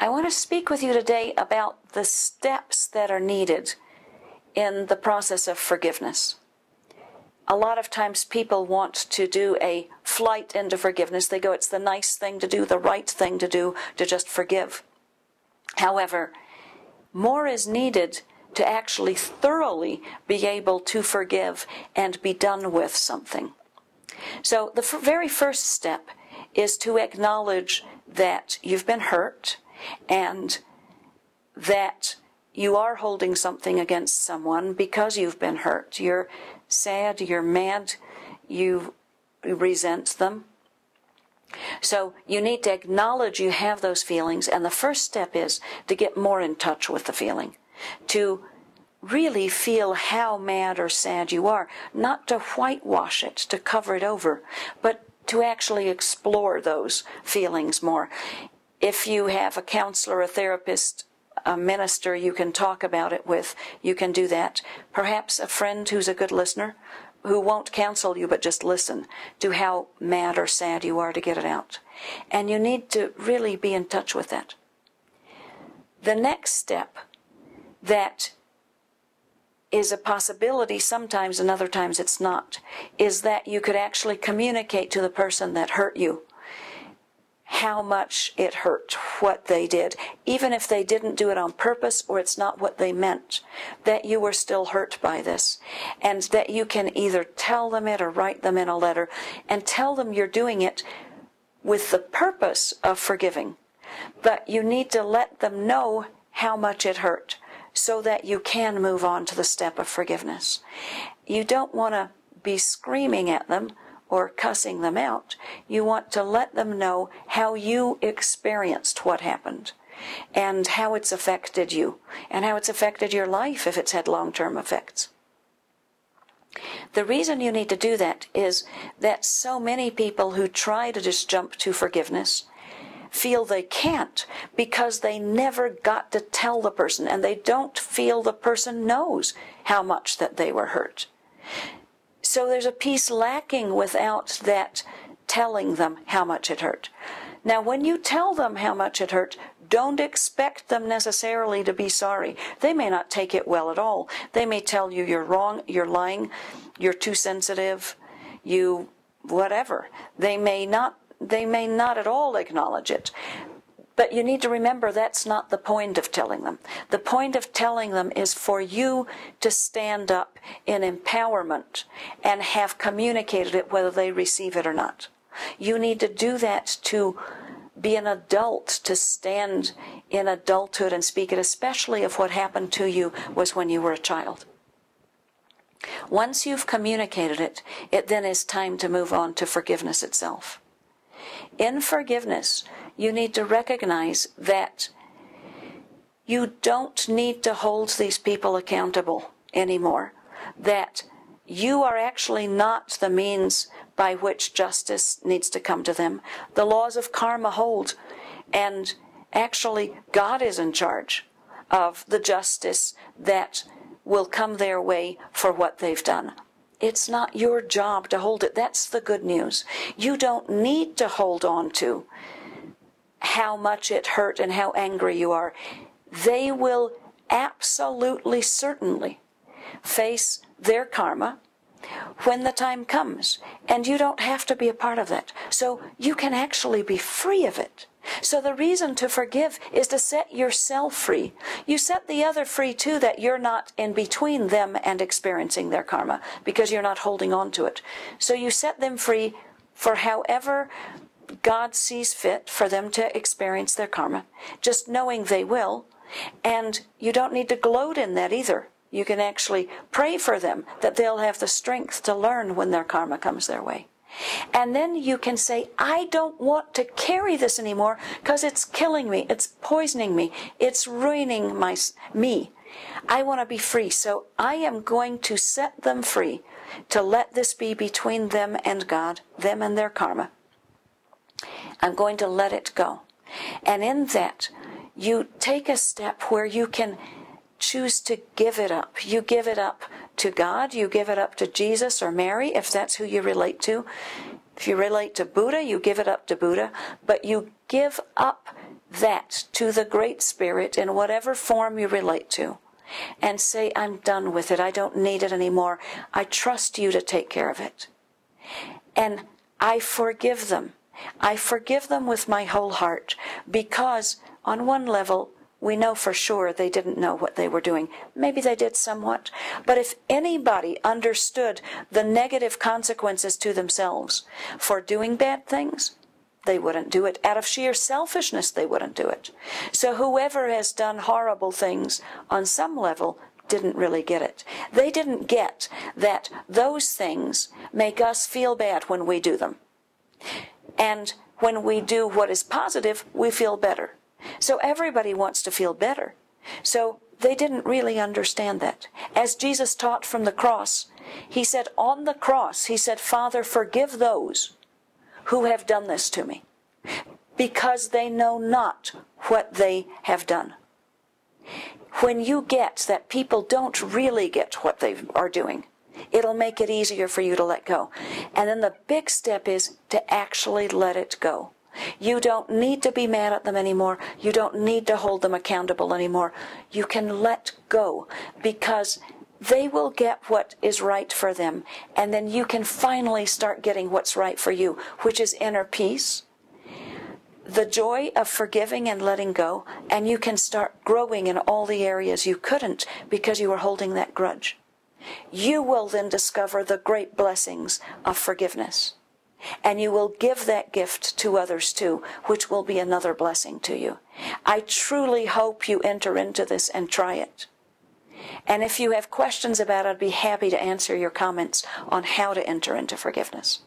I want to speak with you today about the steps that are needed in the process of forgiveness. A lot of times people want to do a flight into forgiveness. They go, it's the nice thing to do, the right thing to do, to just forgive. However, more is needed to actually thoroughly be able to forgive and be done with something. So the f- very first step is to acknowledge that you've been hurt and that you are holding something against someone because you've been hurt. You're sad, you're mad, you resent them. So you need to acknowledge you have those feelings, and the first step is to get more in touch with the feeling, to really feel how mad or sad you are, not to whitewash it, to cover it over, but to actually explore those feelings more. If you have a counselor, a therapist, a minister you can talk about it with, you can do that. Perhaps a friend who's a good listener who won't counsel you but just listen to how mad or sad you are to get it out. And you need to really be in touch with that. The next step that is a possibility sometimes and other times it's not, is that you could actually communicate to the person that hurt you how much it hurt what they did, even if they didn't do it on purpose or it's not what they meant, that you were still hurt by this. And that you can either tell them it or write them in a letter and tell them you're doing it with the purpose of forgiving. But you need to let them know how much it hurt so that you can move on to the step of forgiveness. You don't want to be screaming at them or cussing them out. You want to let them know how you experienced what happened and how it's affected you and how it's affected your life if it's had long term effects. The reason you need to do that is that so many people who try to just jump to forgiveness feel they can't because they never got to tell the person and they don't feel the person knows how much that they were hurt. So there's a piece lacking without that telling them how much it hurt. Now, when you tell them how much it hurt, don't expect them necessarily to be sorry. They may not take it well at all. They may tell you you're wrong, you're lying, you're too sensitive, you whatever. They may not they may not at all acknowledge it. But you need to remember that's not the point of telling them. The point of telling them is for you to stand up in empowerment and have communicated it whether they receive it or not. You need to do that to be an adult, to stand in adulthood and speak it, especially if what happened to you was when you were a child. Once you've communicated it, it then is time to move on to forgiveness itself. In forgiveness, you need to recognize that you don't need to hold these people accountable anymore. That you are actually not the means by which justice needs to come to them. The laws of karma hold, and actually, God is in charge of the justice that will come their way for what they've done. It's not your job to hold it. That's the good news. You don't need to hold on to how much it hurt and how angry you are. They will absolutely certainly face their karma when the time comes. And you don't have to be a part of that. So you can actually be free of it. So the reason to forgive is to set yourself free. You set the other free too that you're not in between them and experiencing their karma because you're not holding on to it. So you set them free for however God sees fit for them to experience their karma, just knowing they will. And you don't need to gloat in that either. You can actually pray for them that they'll have the strength to learn when their karma comes their way. And then you can say, I don't want to carry this anymore because it's killing me. It's poisoning me. It's ruining my, me. I want to be free. So I am going to set them free to let this be between them and God, them and their karma. I'm going to let it go. And in that, you take a step where you can choose to give it up. You give it up to God, you give it up to Jesus or Mary, if that's who you relate to. If you relate to Buddha, you give it up to Buddha, but you give up that to the Great Spirit in whatever form you relate to and say, I'm done with it. I don't need it anymore. I trust you to take care of it. And I forgive them. I forgive them with my whole heart because, on one level, we know for sure they didn't know what they were doing. Maybe they did somewhat. But if anybody understood the negative consequences to themselves for doing bad things, they wouldn't do it. Out of sheer selfishness, they wouldn't do it. So whoever has done horrible things on some level didn't really get it. They didn't get that those things make us feel bad when we do them. And when we do what is positive, we feel better. So everybody wants to feel better. So they didn't really understand that. As Jesus taught from the cross, he said, on the cross, he said, Father, forgive those who have done this to me, because they know not what they have done. When you get that people don't really get what they are doing, it'll make it easier for you to let go. And then the big step is to actually let it go. You don't need to be mad at them anymore. You don't need to hold them accountable anymore. You can let go because they will get what is right for them. And then you can finally start getting what's right for you, which is inner peace, the joy of forgiving and letting go, and you can start growing in all the areas you couldn't because you were holding that grudge. You will then discover the great blessings of forgiveness. And you will give that gift to others too, which will be another blessing to you. I truly hope you enter into this and try it. And if you have questions about it, I'd be happy to answer your comments on how to enter into forgiveness.